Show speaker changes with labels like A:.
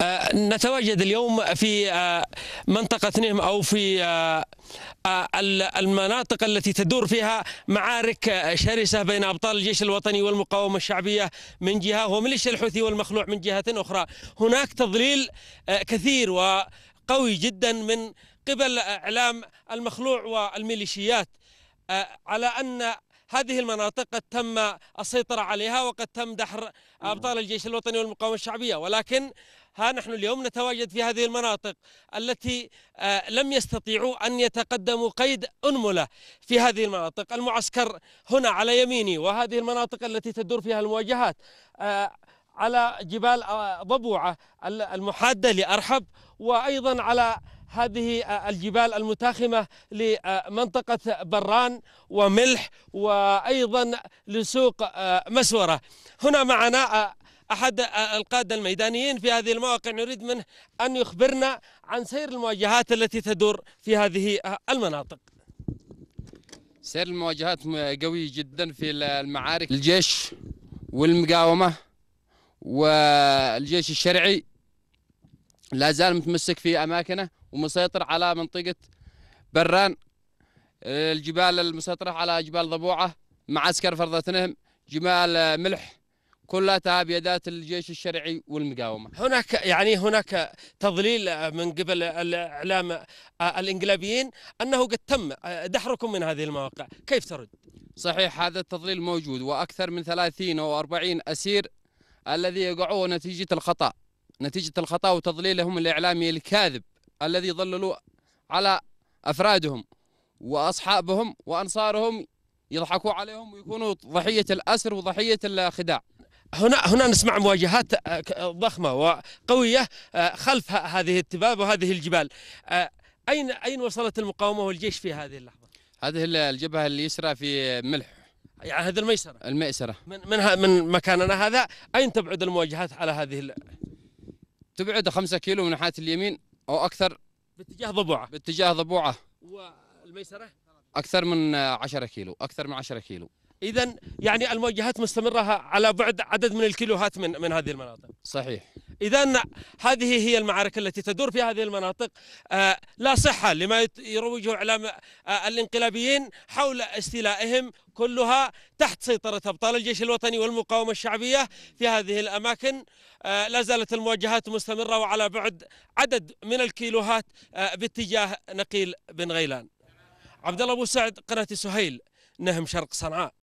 A: آه، نتواجد اليوم في آه، منطقة نهم أو في آه، ال- المناطق التي تدور فيها معارك شرسة بين أبطال الجيش الوطني والمقاومة الشعبية من جهة وميليشيا الحوثي والمخلوع من جهة أخرى. هناك تضليل كثير وقوي جدا من قبل إعلام المخلوع والميليشيات على أن هذه المناطق قد تم السيطرة عليها وقد تم دحر أبطال الجيش الوطني والمقاومة الشعبية. ولكن ها نحن اليوم نتواجد في هذه المناطق التي آه، لم يستطيعوا أن يتقدموا قيد أنملة في هذه المناطق. المعسكر هنا على يميني وهذه المناطق التي تدور فيها المواجهات آه، على جبال آه، ضبوعة ال- المحادة لأرحب وأيضا على هذه آه، الجبال المتاخمة لمنطقة بران وملح وأيضا لسوق آه، مسورة. هنا معنا آه، أحد القادة الميدانيين في هذه المواقع. نريد منه أن يخبرنا عن سير المواجهات التي تدور في هذه المناطق.
B: سير المواجهات قوي جدا في ال- المعارك الجيش والمقاومة والجيش الشرعي. لا زال متمسك في أماكنه. ومسيطر على منطقة بران. الجبال المسيطرة على جبال ضبوعة معسكر فرضة نهم جبال ملح كلها بيدات الجيش الشرعي والمقاومة.
A: هناك يعني هناك تضليل من قبل الإعلام الإنقلابيين أنه قد تم دحركم من هذه المواقع. كيف ترد؟
B: صحيح هذا التضليل موجود وأكثر من 30 أو 40 أسير الذي يقعوا نتيجة الخطأ. نتيجة الخطأ وتضليلهم الإعلامي الكاذب. الذي ضللوا على أفرادهم وأصحابهم وأنصارهم يضحكوا عليهم ويكونوا ضحية الأسر وضحية الخداع.
A: هنا هنا نسمع مواجهات آه، ضخمة وقوية آه، خلف هذه التباب وهذه الجبال. آه، أين أين وصلت المقاومة والجيش في هذه اللحظة؟
B: هذه الجبهة اليسرى في ملح.
A: يعني هذه الميسرة.
B: المئسرة
A: من من من مكاننا هذا؟ أين تبعد المواجهات على هذه ال-
B: تبعد خمسة كيلو من ناحية اليمين. أو أكثر
A: باتجاه ضبوعة
B: باتجاه ضبوعة
A: والميسرة؟
B: أكثر من عشرة كيلو أكثر من عشرة كيلو
A: إذا يعني المواجهات مستمرة على بعد عدد من الكيلوهات من من هذه المناطق.
B: صحيح
A: إذا هذه هي المعارك التي تدور في هذه المناطق. آه، لا صحة لما يروجه إعلام آه، الانقلابيين حول استيلائهم كلها تحت سيطرة أبطال الجيش الوطني والمقاومة الشعبية في هذه الأماكن. آه، لا زالت المواجهات مستمرة وعلى بعد عدد من الكيلوهات باتجاه نقيل بن غيلان. عبد الله أبو سعد قناة سهيل نهم شرق صنعاء.